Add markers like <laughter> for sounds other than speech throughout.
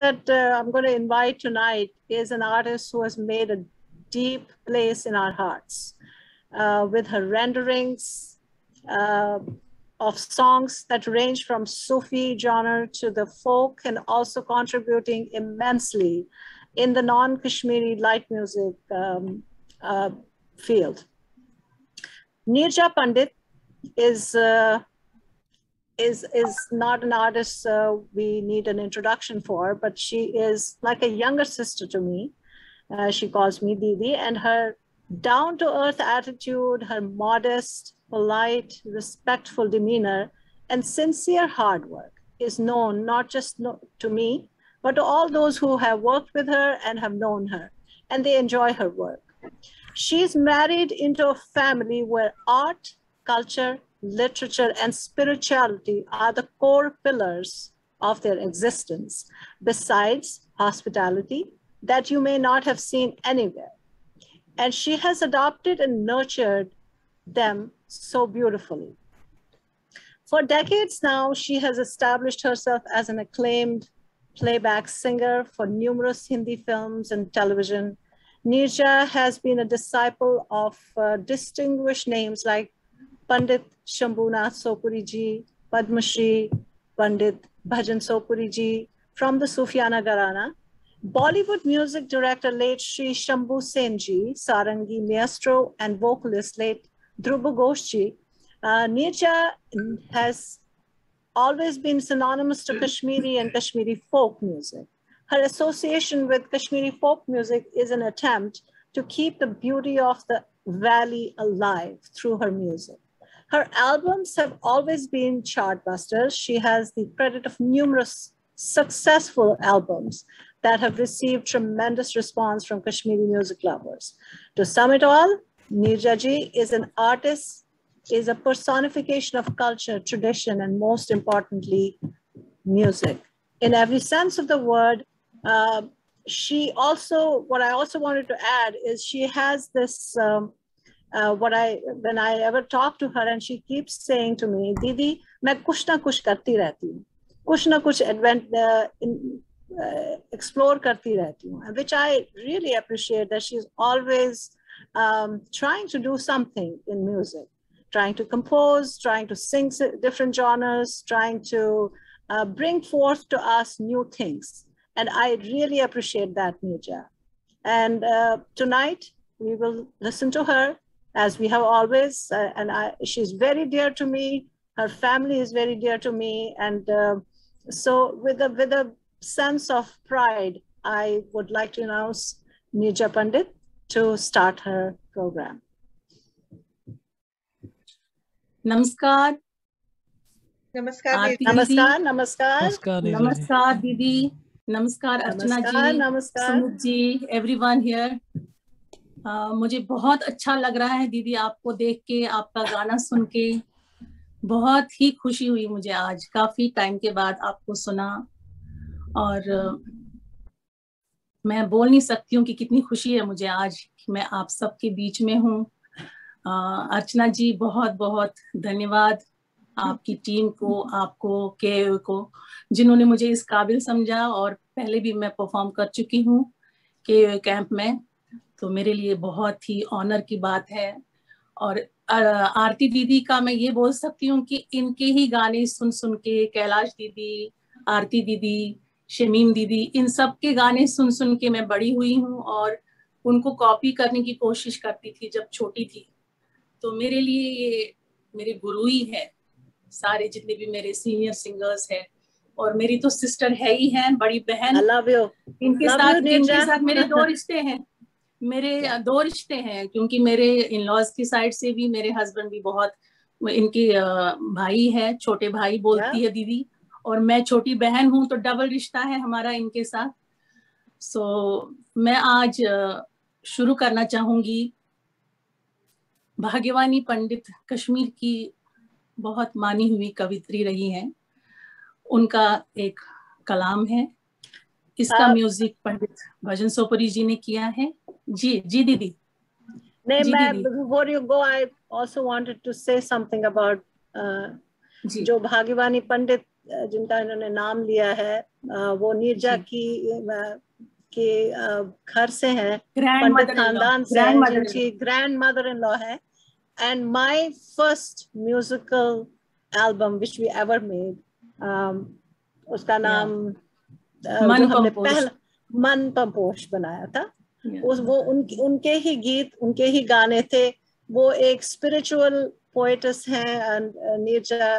that uh, I'm going to invite tonight is an artist who has made a deep place in our hearts uh, with her renderings uh, of songs that range from Sufi genre to the folk and also contributing immensely in the non-Kashmiri light music um, uh, field. Nirja Pandit is uh, is is not an artist uh, we need an introduction for, but she is like a younger sister to me. Uh, she calls me Didi, and her down to earth attitude, her modest, polite, respectful demeanor, and sincere hard work is known not just to me, but to all those who have worked with her and have known her, and they enjoy her work. She's married into a family where art, culture, literature, and spirituality are the core pillars of their existence, besides hospitality that you may not have seen anywhere. And she has adopted and nurtured them so beautifully. For decades now, she has established herself as an acclaimed playback singer for numerous Hindi films and television. Nirja has been a disciple of uh, distinguished names like Pandit Shambhunath Sopuri ji, Padma Shri, Pandit Bhajan Sopuri ji from the Sufiana Gharana. Bollywood music director late Sri Shambhu Sen ji, Sarangi maestro and vocalist late Dhruba Ghosh ji. Uh, Nirja has always been synonymous to Kashmiri and Kashmiri folk music. Her association with Kashmiri folk music is an attempt to keep the beauty of the valley alive through her music. Her albums have always been chartbusters. She has the credit of numerous successful albums that have received tremendous response from Kashmiri music lovers. To sum it all, Nirjaji is an artist, is a personification of culture, tradition, and most importantly, music. In every sense of the word, uh, she also, what I also wanted to add is she has this um, uh, what I when I ever talk to her and she keeps saying to me, Didi, मैं कुछ ना कुछ करती रहती हूँ कुछ ना कुछ एडवेंट explore करती रहती हूँ which I really appreciate that she's always um, trying to do something in music trying to compose trying to sing different genres trying to uh, bring forth to us new things and I really appreciate that Nirja and uh, tonight we will listen to her as we have always, uh, and I, she's very dear to me. Her family is very dear to me. And uh, so with a, with a sense of pride, I would like to announce Nirja Pandit to start her program. Namaskar. Namaskar. Namaskar. Namaskar. Namaskar, Didi. Namaskar, Archana ji. Namaskar. Sumit ji, everyone here. Uh, मुझे बहुत अच्छा लग रहा है दीदी आपको देख के आपका गाना सुन के। बहुत ही खुशी हुई मुझे आज काफ़ी टाइम के बाद आपको सुना। और मैं बोल नहीं सकती हूँ कि कितनी खुशी है मुझे आज कि मैं आप सबके बीच में हूँ। अर्चना जी बहुत बहुत धन्यवाद आपकी टीम को आपको के को जिन्होंने मुझे इस काबिल समझा और पहले भी मैं परफॉर्म कर चुकी हूँ के कैंप में। तो मेरे लिए बहुत ही ऑनर की बात है। और आरती दीदी का मैं ये बोल सकती हूँ कि इनके ही गाने सुन सुन के कैलाश दीदी आरती दीदी शमीम दीदी इन सब के गाने सुन सुन के मैं बड़ी हुई हूँ और उनको कॉपी करने की कोशिश करती थी जब छोटी थी। तो मेरे लिए ये मेरे गुरु ही है सारे जितने भी मेरे सीनियर सिंगर्स हैं और मेरी तो सिस्टर है ही है बड़ी बहन। इनके साथ इनके साथ मेरे दो <laughs> रिश्ते हैं। मेरे दो रिश्ते हैं क्योंकि मेरे इन लॉज की साइड से भी मेरे हस्बैंड भी बहुत इनके भाई है छोटे भाई बोलती है दीदी और मैं छोटी बहन हूँ तो डबल रिश्ता है हमारा इनके साथ। सो so, मैं आज शुरू करना चाहूँगी। भाग्यवानी पंडित कश्मीर की बहुत मानी हुई कवित्री रही हैं। उनका एक कलाम है। इसका म्यूज़िक पंडित भजन सोपरी जी ने किया है। जी जी दीदी। नहीं मैं you go I also wanted to say something about uh, जो। भाग्यवानी पंडित जिनका इन्होंने नाम लिया है वो नीरजा की के घर से हैं। पंडित खानदान से जिनकी ग्रैंड मदर इन लॉ है and my first musical album which we ever made उसका नाम मन हमने पहला मन पंपोश बनाया था। उस वो उनके उनके ही गीत उनके ही गाने थे। वो एक स्पिरिचुअल पोएटस हैं Neerja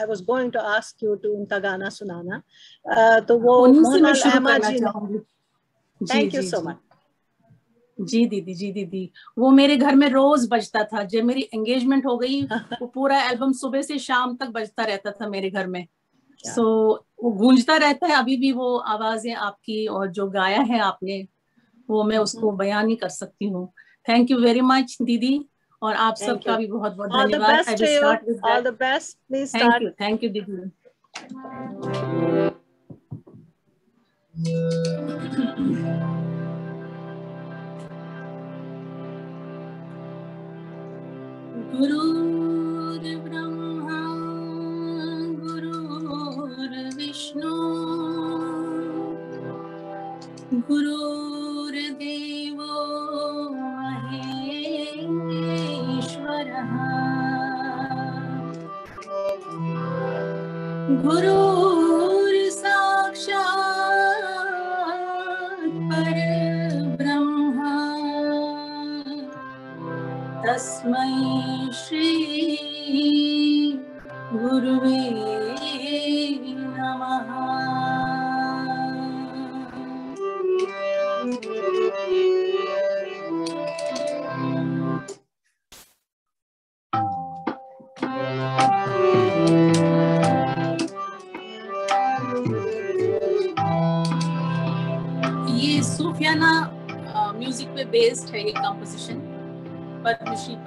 I was going to ask you to उनका गाना सुनाना। Uh, तो वो Ahmad ji thank you so much जी दीदी जी दीदी। वो मेरे घर में रोज बजता था। जब मेरी एंगेजमेंट हो गई <laughs> वो पूरा एल्बम सुबह से शाम तक बजता रहता था मेरे घर में। सो so, वो गूंजता रहता है। अभी भी वो आवाज़ें आपकी और जो गाया है आपने वो मैं उसको mm-hmm. बयान नहीं कर सकती हूँ। थैंक यू वेरी मच दीदी और आप सबका भी बहुत बहुत धन्यवाद। थैंक यू थैंक यू दीदी गुरुर्ब्रह्मा गुरुर्विष्णु गुरुर्देवो महेश्वरः। गुरुर्साक्षात् परब्रह्मा। तस्मै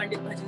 पद्मश्री पंडित भजन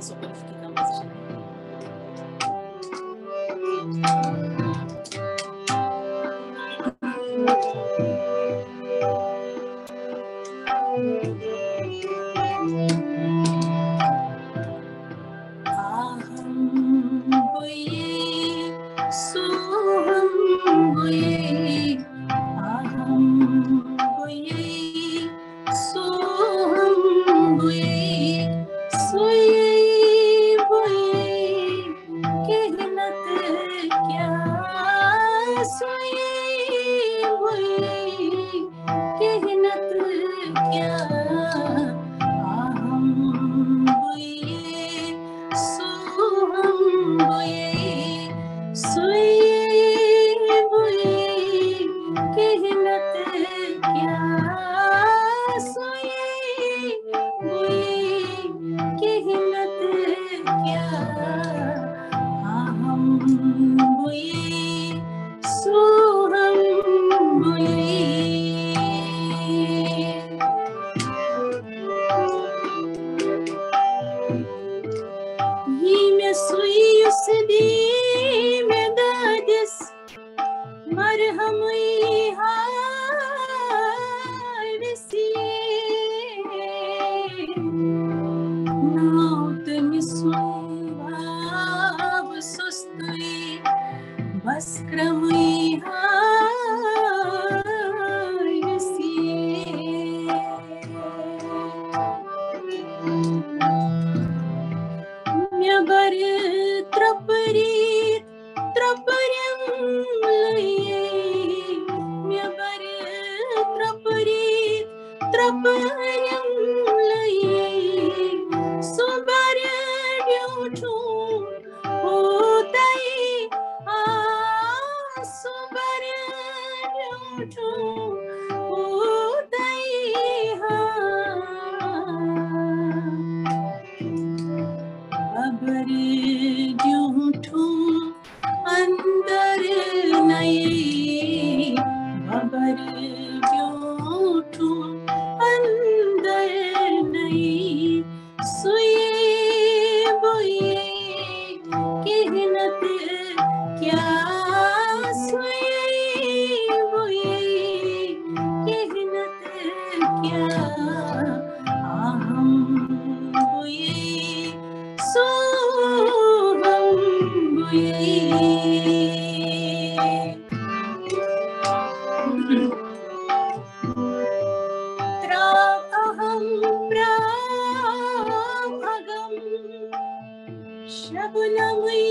Bago lang ngayon.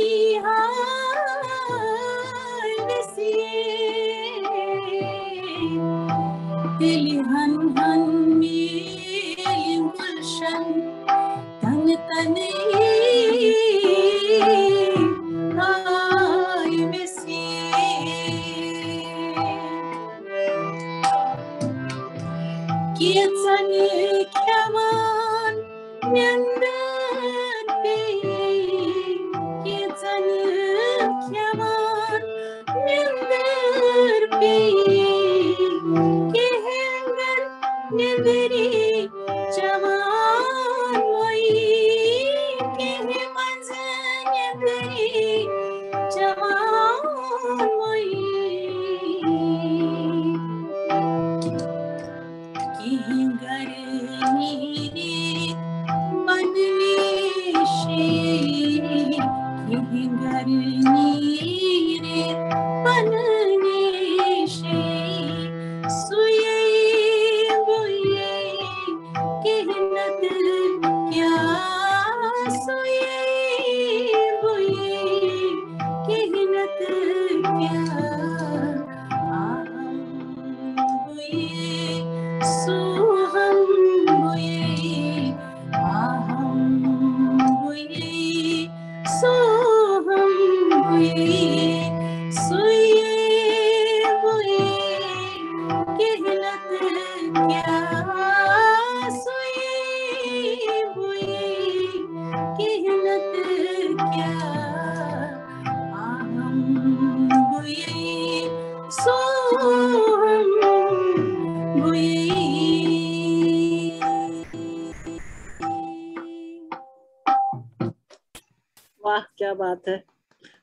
बात है।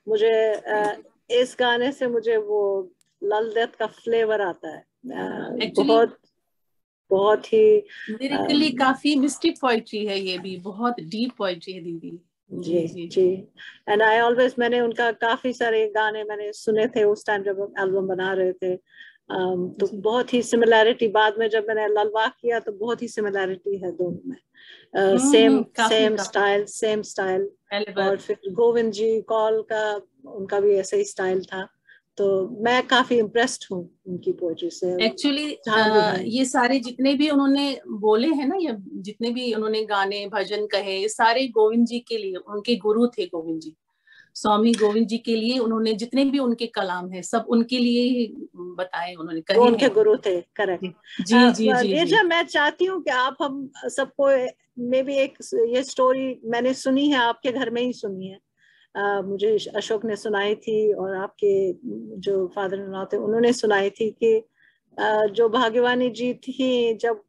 मुझे अ, इस गाने से मुझे वो लल दत्त का फ्लेवर आता है। Actually- बहुत बहुत ही लिरिकली काफ़ी मिस्टिक पोइट्री है ये भी बहुत डीप पोइट्री है दीदी। जी जी एंड आई ऑलवेज मैंने उनका काफ़ी सारे गाने मैंने सुने थे उस टाइम जब एल्बम बना रहे थे। तो बहुत ही सिमिलैरिटी बाद में जब मैंने ललवा किया तो बहुत ही सिमिलैरिटी है दोनों में। Same same style same style और फिर गोविंद जी कॉल का उनका भी ऐसा ही स्टाइल था। तो मैं काफ़ी इम्प्रेस्ड हूँ उनकी पोएट्री से। एक्चुअली जहाँ भी हैं। ये सारे जितने भी उन्होंने बोले हैं ना या जितने भी उन्होंने गाने भजन कहे ये सारे गोविंद जी के लिए उनके गुरु थे गोविंद जी। स्वामी गोविंद जी के लिए उन्होंने जितने भी उनके कलाम है सब उनके लिए ही बताए उन्होंने कहे उनके गुरु थे करेक्ट जी जी जी, जी नीरजा मैं चाहती हूँ कि आप हम सबको मे भी एक ये स्टोरी मैंने सुनी है आपके घर में ही सुनी है। अ, मुझे अशोक ने सुनाई थी और आपके जो फादर इन लॉ थे उन्होंने सुनाई थी कि अ, जो भाग्यवानी जी थी जब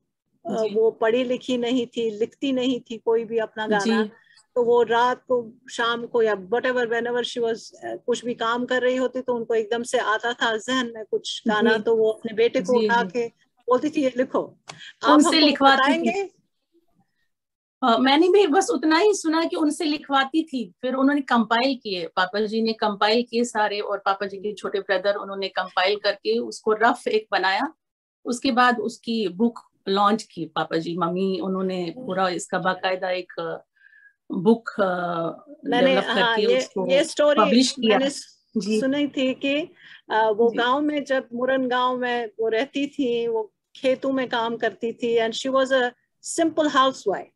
अ, जी। वो पढ़ी लिखी नहीं थी लिखती नहीं थी कोई भी अपना गाना जी तो वो रात को शाम को या whatever whenever she was कुछ भी काम कर रही होती तो उनको एकदम से आता था जहन में कुछ गाना तो वो अपने बेटे को उठा के बोलती थी ये लिखो। आप लिखवाती थी। बताएँगे? अ, मैंने भी बस उतना ही सुना कि उनसे लिखवाती थी। फिर उन्होंने कंपाइल किए। पापा जी ने कंपाइल किए सारे और पापा जी के छोटे ब्रदर उन्होंने कंपाइल करके उसको रफ एक बनाया। उसके बाद उसकी बुक लॉन्च की। पापा जी मम्मी उन्होंने पूरा इसका बाकायदा एक बुक मैंने हाँ ये ये स्टोरी। मैंने सुनी थी कि वो गाँव में जब मुरन गाँव में वो रहती थी वो खेतों में काम करती थी and she was a simple housewife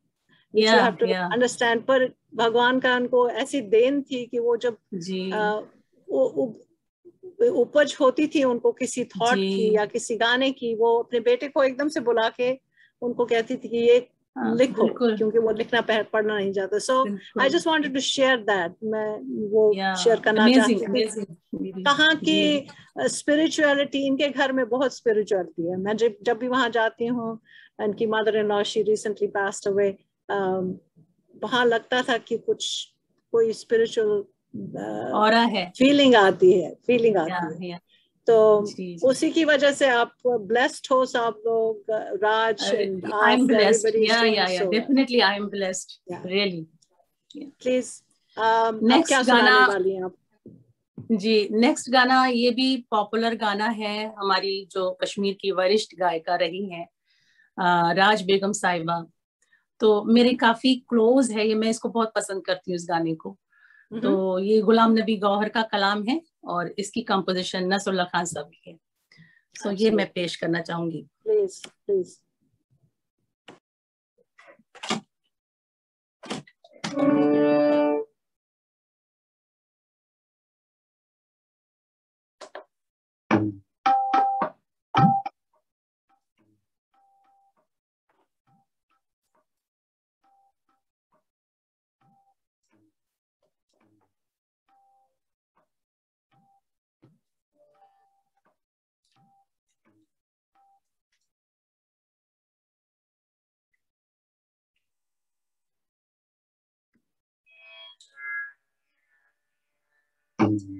you have to understand पर भगवान का उनको ऐसी देन थी कि वो जब वो उपज होती थी उनको किसी थॉट की या किसी गाने की वो अपने बेटे को एकदम से बुला के उनको कहती थी कि ये लिखो क्योंकि वो लिखना पढ़ना नहीं चाहता। So. I just wanted to share that मैं वो Yeah, शेयर करना चाहती amazing, कहाँ की स्पिरिचुअलिटी इनके घर में बहुत स्पिरिचुअलिटी है। मैं जब जब भी वहाँ जाती हूँ इनकी mother in law she recently passed away वहाँ लगता था कि कुछ कोई स्पिरिचुअल फीलिंग आती है फीलिंग आती है। तो जी, जी। उसी की वजह से आप ब्लेस्ड हो सब लोग Raj doing yeah, yeah. so well. Definitely, I am blessed. Yeah. Really. Please सुनाने गाना- वाली आप जी नेक्स्ट गाना ये भी पॉपुलर गाना है हमारी जो कश्मीर की वरिष्ठ गायिका रही हैं राज बेगम साहिबा तो मेरे काफ़ी क्लोज है ये मैं इसको बहुत पसंद करती हूँ इस गाने को तो ये गुलाम नबी गौहर का कलाम है और इसकी कंपोजिशन नसरुल्ला खान साहब की है। सो ये अच्छा। मैं पेश करना चाहूँगी। Please please Thank you. mhm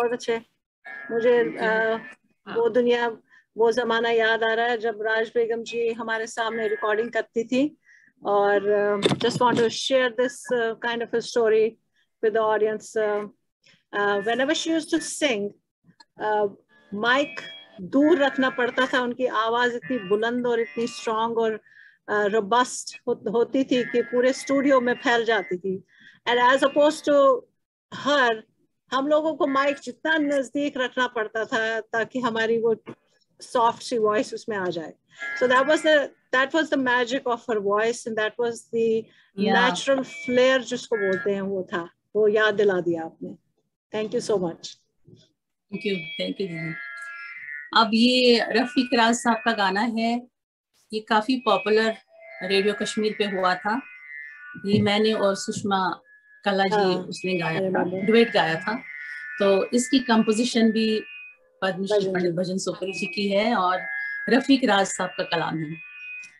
बहुत अच्छे। मुझे अ, वो दुनिया वो जमाना याद आ रहा है जब राज बेगम जी हमारे सामने रिकॉर्डिंग करती थी। और just want to share this kind of story with audience whenever she used to sing mic दूर रखना पड़ता था उनकी आवाज़ इतनी बुलंद और इतनी स्ट्रांग और रोबस्ट हो, होती थी कि पूरे स्टूडियो में फैल जाती थी। एंड एज अपोज टू हर हम लोगों को माइक जितना नज़दीक रखना पड़ता था ताकि हमारी वो सॉफ्ट सी वॉइस उसमें आ जाए। That was the that was the magic of her voice and that was the Yeah. natural flair जिसको बोलते हैं वो था। वो याद दिला दिया आपने। Thank you so much thank you thank you अब ये रफीक राज साहब का गाना है। ये काफ़ी पॉपुलर रेडियो कश्मीर पे हुआ था। ये मैंने और सुषमा कला जी हाँ, उसने गाया था. डुएट गाया था तो इसकी कंपोजिशन भी पद्मश्री पंडित भजन सोपरी जी की है और रफीक राज साहब का कलाम है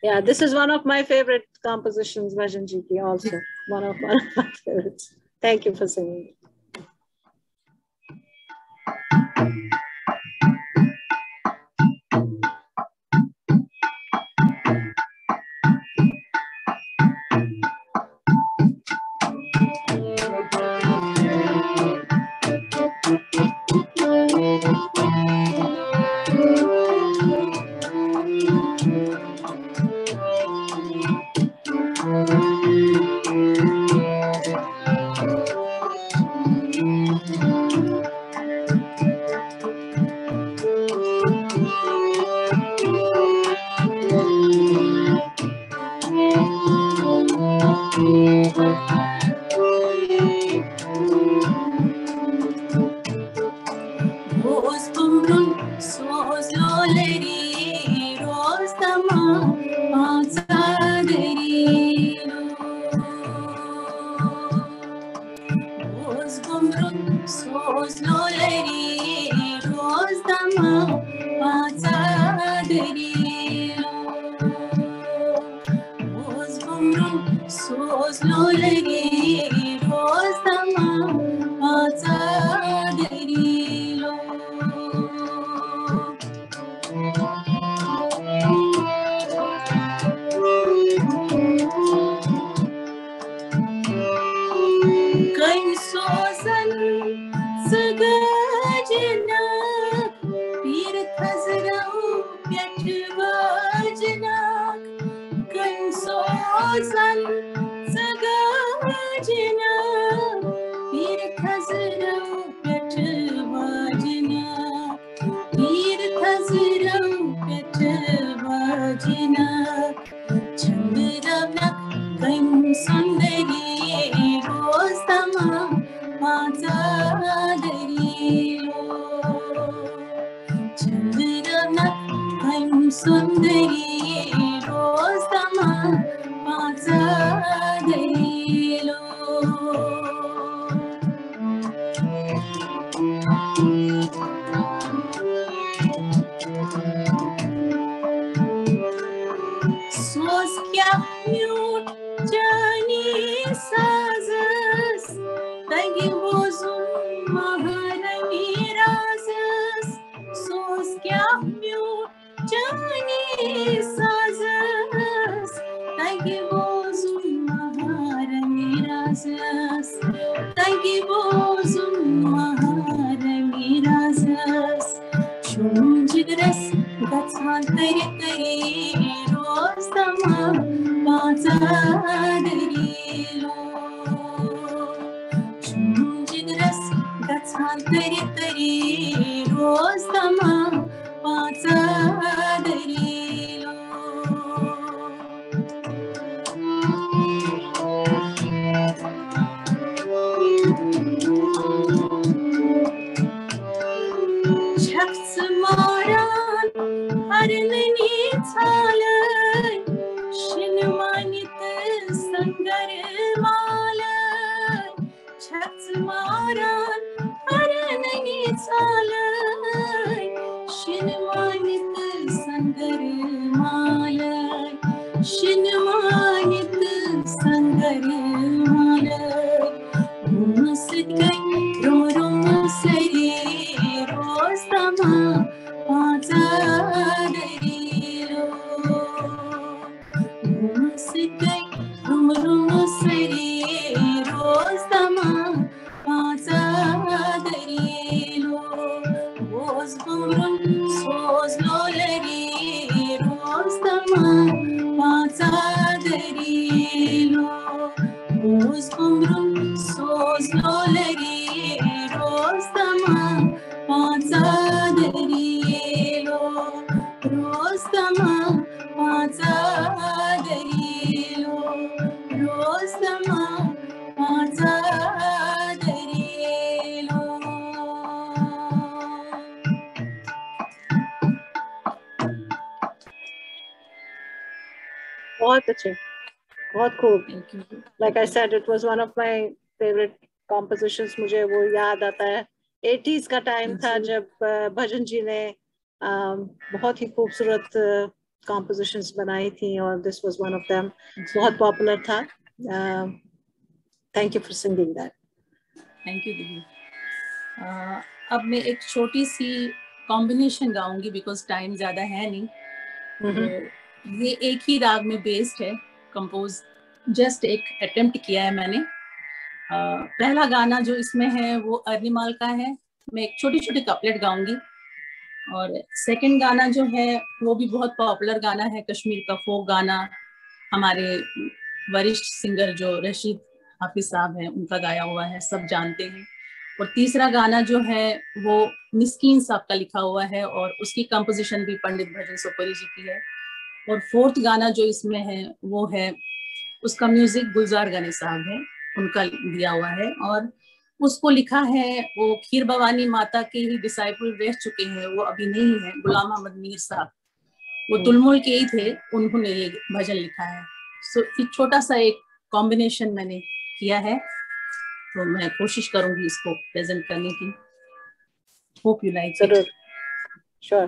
yeah this is one of my favorite compositions Vajan ji ki also one of one of my favorites thank you for singing sweet बहुत अच्छे बहुत खूब like I said it was one of my favourite compositions मुझे वो याद आता है। 80s का टाइम था जब भजन जी ने बहुत ही खूबसूरत कॉम्पोजिशंस बनाई थी और this was one of them बहुत पॉपुलर था। Thank you for singing that thank you दीदी अब मैं एक छोटी सी कॉम्बिनेशन गाऊँगी बिकॉज़ टाइम ज़्यादा है नहीं। mm-hmm. ये एक ही राग में बेस्ड है कंपोज जस्ट एक अटेम्प्ट किया है मैंने। आ, पहला गाना जो इसमें है वो अर्निमाल का है। मैं एक छोटी छोटी कपलेट गाऊँगी। और सेकंड गाना जो है वो भी बहुत पॉपुलर गाना है कश्मीर का फोक गाना। हमारे वरिष्ठ सिंगर जो रशीद हाफिज साहब हैं उनका गाया हुआ है सब जानते हैं। और तीसरा गाना जो है वो मिस्कीन साहब का लिखा हुआ है और उसकी कंपोजिशन भी पंडित भजन सोपरी जी की है। और फोर्थ गाना जो इसमें है वो है उसका म्यूज़िक गुलजार गने साहब है उनका दिया हुआ है और उसको लिखा है वो खीर भवानी माता के ही डिसाइपल रह चुके हैं वो अभी नहीं है गुलाम अहमद मीर साहब। वो। तुलमुल के ही थे उन्होंने ये भजन लिखा है। सो so, एक छोटा सा एक कॉम्बिनेशन मैंने किया है तो मैं कोशिश करूँगी इसको प्रेजेंट करने की। होप यू लाइक ज़रूर। श्योर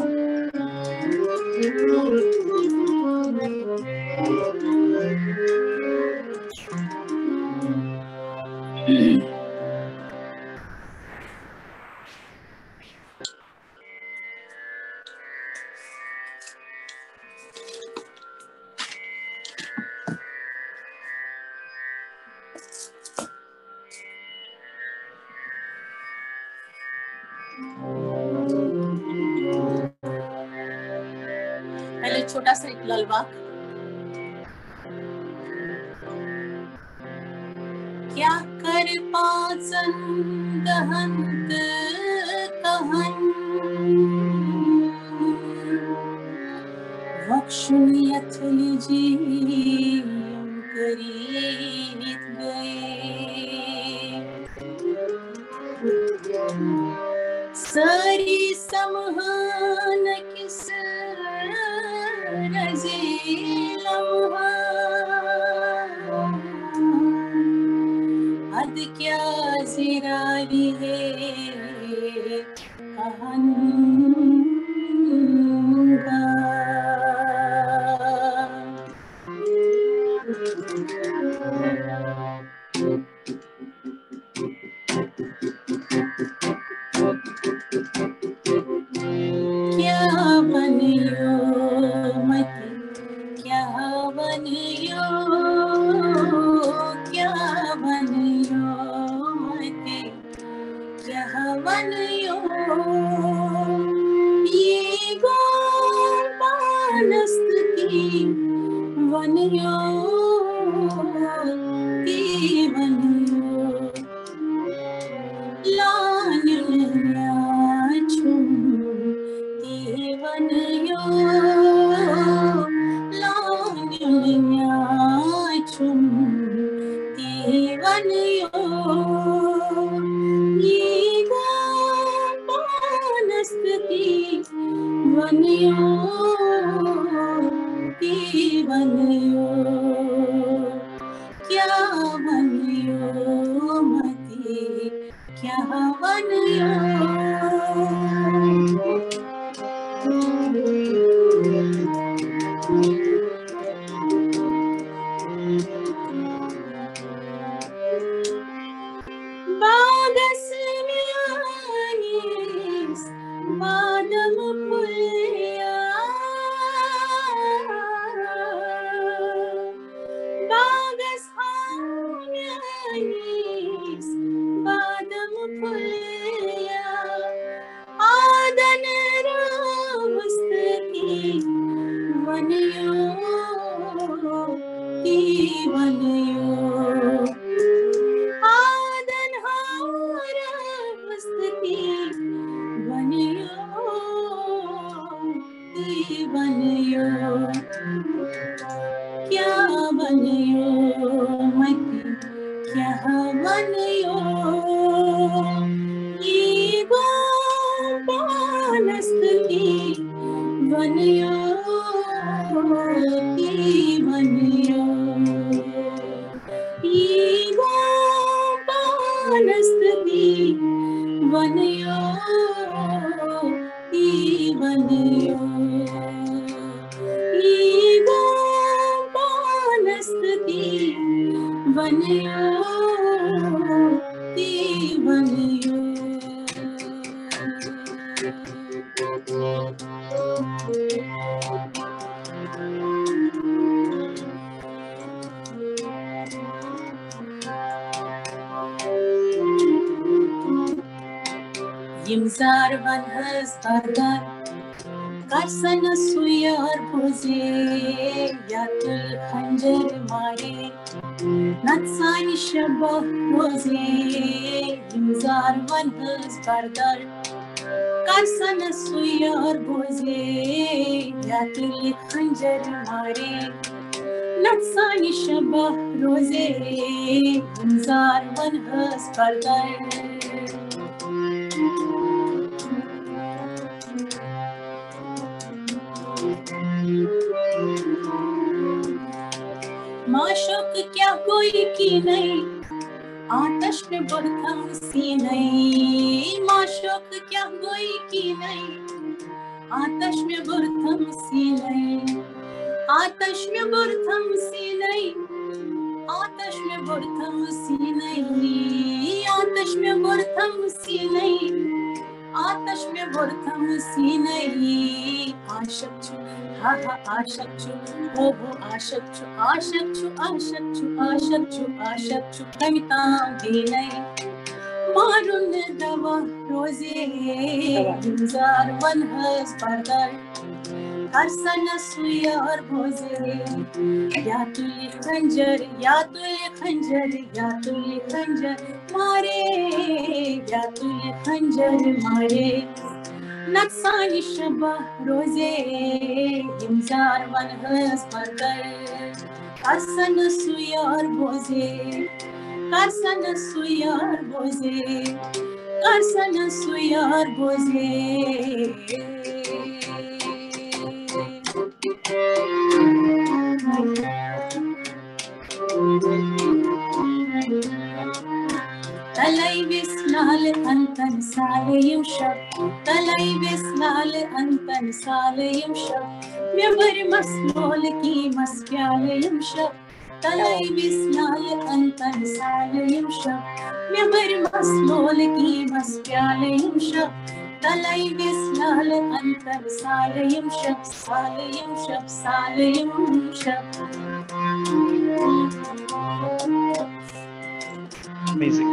गलबा क्या कर पाचन दहंत कहन वक्षुनियथ जी Hızlardan Karsana suyar boze Yatul khanjar mare Natsani shabah boze Yimzar van hızlardan Karsana suyar boze Yatul khanjar mare Natsani shabah roze Yimzar van कोई की नहीं। आतश में बुरथम सी नहीं। माशुक क्या कोई की नहीं। आतश में बुरथम सी नहीं। आतश में बुरथम सी नहीं। आतश में बुरथम सी नहीं। आतश में बुरथम सी नहीं। आतश में बुरथम सी नहीं आशक छु, हा हा आशक्षु ओ, हो, आशक आशक्षु आशक आशक्षु आशक छु आशक छु आशक छु, कविता भी मारुन दवा रोज़े गुजार वन हस परदर Tersine suyar bozeli Ya tuli hancar, ya tuli hancar, ya tuli hancar Mare, ya tuli hancar mare. Naksani şabah roze İmzar van hız parkar Tersine suyar bozeli Karsana suyar boze, karsana suyar boze. தலை விஸ்னால் அந்தன் சாலையும் ஷப் தலை விஸ்னால் அந்தன் சாலையும் ஷப் வெவ்வேறு மஸ்லோல் கி மஸ்யாலையும் ஷப் தலை விஸ்னால் அந்தன் சாலையும் ஷப் வெவ்வேறு மஸ்லோல் கி மஸ்யாலையும் ஷப் தலை விஸ்னால் அந்தன் சாலையும் ஷப் சாலையும் ஷப் சாலையும் ஷப் Amazing.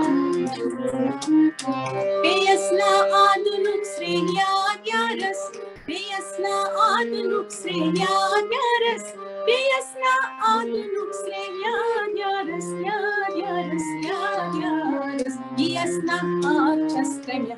Peyasna adunuk srenya gyaras Peyasna adunuk srenya achas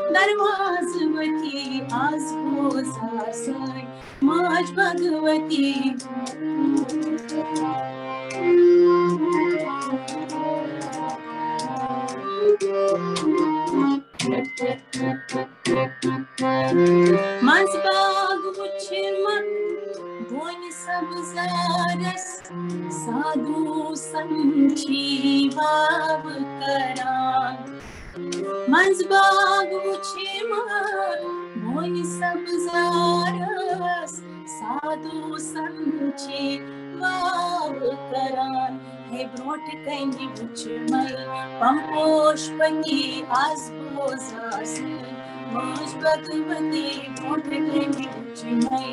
आसोसासन माज भगवती चपर उचमय दरवाजवती आसोसासन माज Bhagwati Mansbag uçmak Boni sabzaras Sadhu sanchi vav karan Mansbag uçmak Boni sabzaras Sadhu sanchi vav karan ब्रोट कंजी उचमय पंपोष्पति आस्पोजासन माज भगवती ब्रोट कंजी उचमय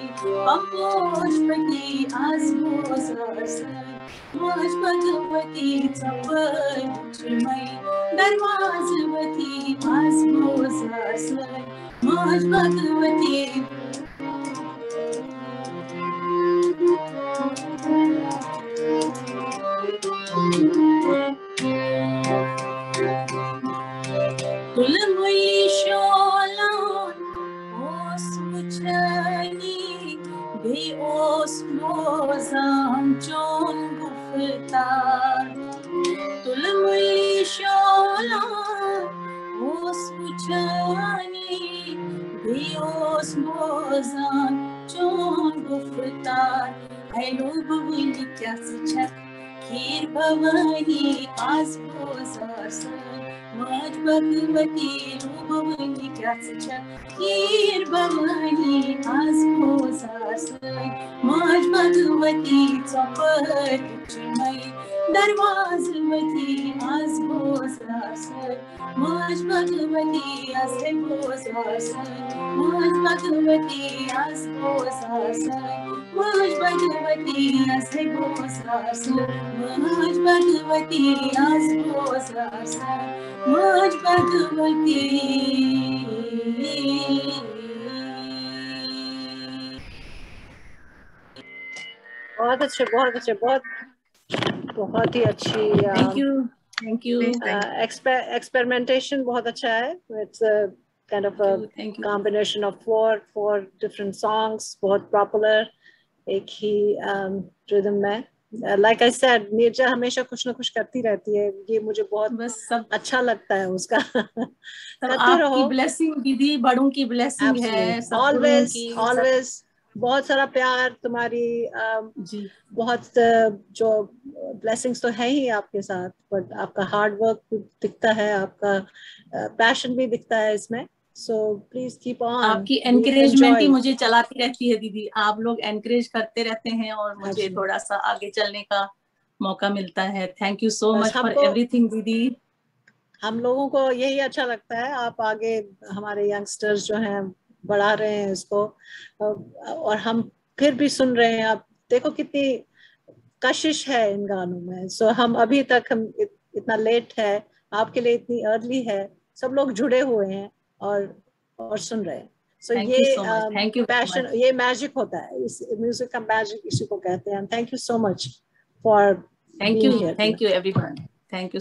पंपोष्पति आस्पोजासन माज भगवती चपर उचमय दरवाजवती आस्पोजासन माज भगवती Tulmuyi bavuni खीर भवानी आज माज भगवती रूपवनी क्याच खीर भवानी आज बोजासन माज भगवती उचमय दरवाजवती आज बोजासन माज भगवती आज माज भगवती आज माज भगवती आज बोजासन माज भगवती आज बोजासन माज भगवती। बहुत अच्छे बहुत अच्छे बहुत बहुत ही अच्छी thank you thank you experimentation बहुत अच्छा है। It's kind of a combination of four four different songs बहुत popular एक ही um, में। लाइक आई सेड नीरजा हमेशा कुछ ना कुछ करती रहती है। ये मुझे बहुत बस सब अच्छा लगता है उसका। <laughs> सब आपकी ब्लेसिंग दीदी बड़ों की ब्लेसिंग है ऑलवेज ऑलवेज बहुत सारा प्यार तुम्हारी um, जी। बहुत uh, जो ब्लेसिंग्स तो है ही आपके साथ बट आपका हार्ड वर्क दिखता है आपका पैशन भी दिखता है इसमें। सो प्लीज़ कीप ऑन आपकी एनकरेजमेंट ही मुझे चलाती रहती है दीदी। आप लोग एनकरेज करते रहते हैं और मुझे थोड़ा सा आगे चलने का मौका मिलता है। Thank you so much for everything दीदी। हम लोगों को यही अच्छा लगता है। आप आगे हमारे यंगस्टर्स जो हैं बढ़ा रहे हैं इसको। और हम फिर भी सुन रहे हैं। आप देखो कितनी कशिश है इन गानों में। सो so, हम अभी तक हम इत, इतना लेट है। आपके लिए इतनी अर्ली है। सब लोग जुड़े हुए हैं। और और सुन रहे हैं। सो ये so you Thank you passion ये मैजिक होता है। इस म्यूज़िक का मैजिक इसी को कहते हैं। Thank you so much for thank you thank you everyone thank you